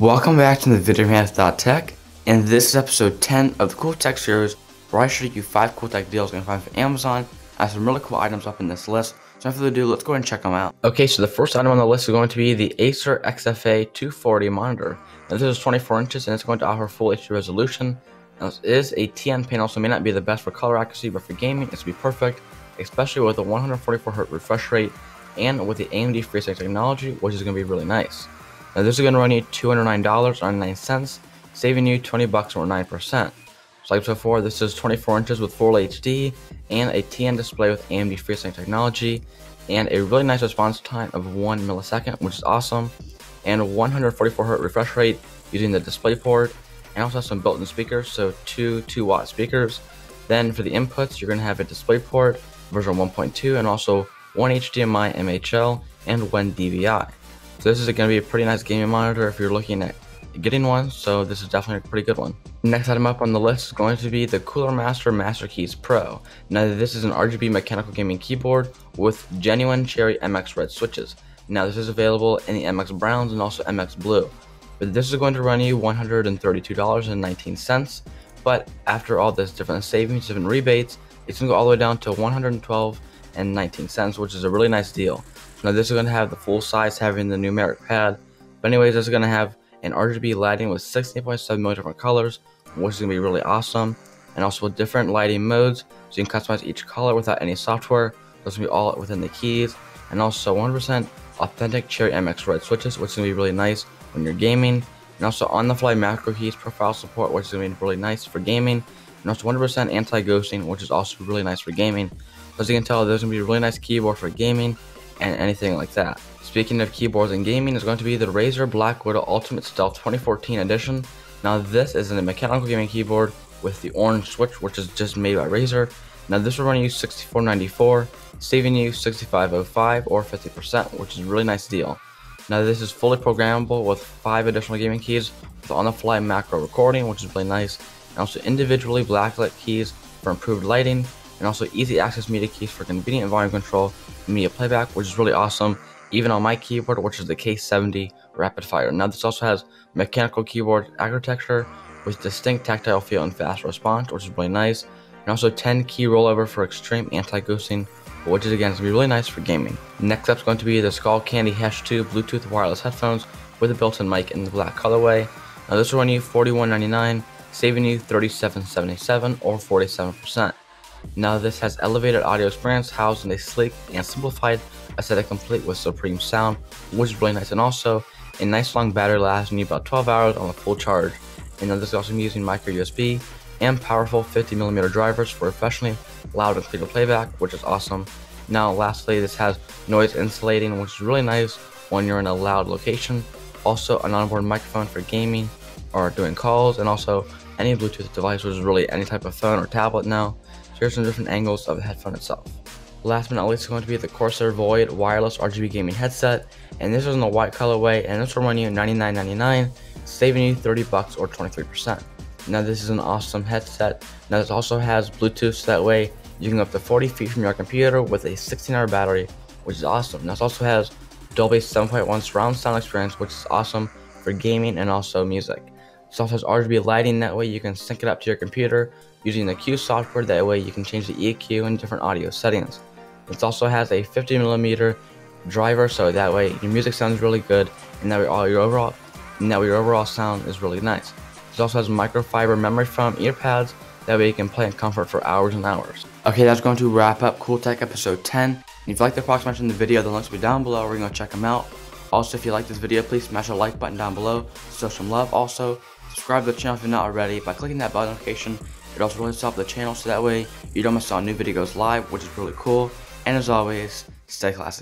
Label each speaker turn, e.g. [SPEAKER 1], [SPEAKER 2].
[SPEAKER 1] Welcome back to the VidyaMath.tech, and this is episode 10 of the Cool Tech series, where I show you 5 cool tech deals you can find from Amazon. I have some really cool items up in this list, so without further ado, let's go ahead and check them out. Okay, so the first item on the list is going to be the Acer XFA 240 monitor. Now, this is 24 inches, and it's going to offer full HD resolution. Now, this is a TN panel, so it may not be the best for color accuracy, but for gaming, it's going to be perfect, especially with a 144Hz refresh rate, and with the AMD FreeSync technology, which is going to be really nice. Now this is going to run you $209.99, saving you 20 bucks or 9%. So like before, this is 24 inches with full HD and a TN display with AMD FreeSync technology and a really nice response time of 1 millisecond, which is awesome, and a 144Hz refresh rate using the DisplayPort, and also some built-in speakers, so two 2 watt speakers. Then for the inputs, you're going to have a DisplayPort version 1.2 and also one HDMI MHL and one DVI. So this is going to be a pretty nice gaming monitor if you're looking at getting one, so this is definitely a pretty good one. Next item up on the list is going to be the Cooler Master MasterKeys Pro. Now this is an RGB mechanical gaming keyboard with genuine Cherry MX red switches. Now this is available in the MX browns and also MX blue. But this is going to run you $132.19, but after all this different savings, different rebates, it's going to go all the way down to $112.19, which is a really nice deal. Now this is going to have the full size having the numeric pad. But anyways, this is going to have an RGB lighting with 16.7 million different colors, which is going to be really awesome. And also with different lighting modes, so you can customize each color without any software. This will be all within the keys. And also 100% authentic Cherry MX red switches, which is going to be really nice when you're gaming. And also on-the-fly macro keys profile support, which is going to be really nice for gaming. And also 100% anti-ghosting, which is also really nice for gaming. As you can tell, there's going to be a really nice keyboard for gaming and anything like that. Speaking of keyboards and gaming is going to be the Razer BlackWidow Ultimate Stealth 2014 edition. Now this is a mechanical gaming keyboard with the orange switch which is just made by Razer. Now this will run you $64.94, saving you $65.05 or 50% which is a really nice deal. Now this is fully programmable with 5 additional gaming keys with on-the-fly macro recording which is really nice and also individually backlit keys for improved lighting and also easy access media keys for convenient volume control and media playback, which is really awesome, even on my keyboard, which is the K70 Rapid Fire. Now, this also has mechanical keyboard architecture with distinct tactile feel and fast response, which is really nice, and also 10 key rollover for extreme anti-ghosting, which is again going to be really nice for gaming. Next up is going to be the Skullcandy Hesh 2 Bluetooth wireless headphones with a built-in mic in the black colorway. Now, this will run you $41.99, saving you $37.77 or 47%. Now this has elevated audio experience housed in a sleek and simplified aesthetic complete with supreme sound, which is really nice, and also a nice long battery lasting you about 12 hours on a full charge. And then this is also using micro USB and powerful 50mm drivers for professionally loud and clear playback, which is awesome. Now lastly, this has noise insulating, which is really nice when you're in a loud location. Also an onboard microphone for gaming or doing calls, and also any Bluetooth device, which is really any type of phone or tablet now. Here's some different angles of the headphone itself. Last but not least is going to be the Corsair Void wireless RGB gaming headset, and this is in the white colorway, and this will run you $99.99, saving you 30 bucks or 23%. Now this is an awesome headset. Now this also has Bluetooth, so that way you can go up to 40 feet from your computer with a 16-hour battery, which is awesome. Now this also has Dolby 7.1 surround sound experience, which is awesome for gaming and also music. This also has RGB lighting, that way you can sync it up to your computer using the CUE software, that way you can change the EQ and different audio settings. It also has a 50mm driver, so that way your music sounds really good, and that way all your overall, and that way your overall sound is really nice. It also has microfiber memory foam ear pads, that way you can play in comfort for hours and hours. Okay, that's going to wrap up Cool Tech episode 10. If you like the products mentioned in the video, the links will be down below, we're to check them out. Also, if you like this video, please smash the like button down below, show some love. Also, subscribe to the channel if you're not already by clicking that bell notification. It also really helps the channel so that way you don't miss out on new videos live, which is really cool. And as always, stay classy.